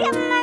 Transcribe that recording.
Yeah.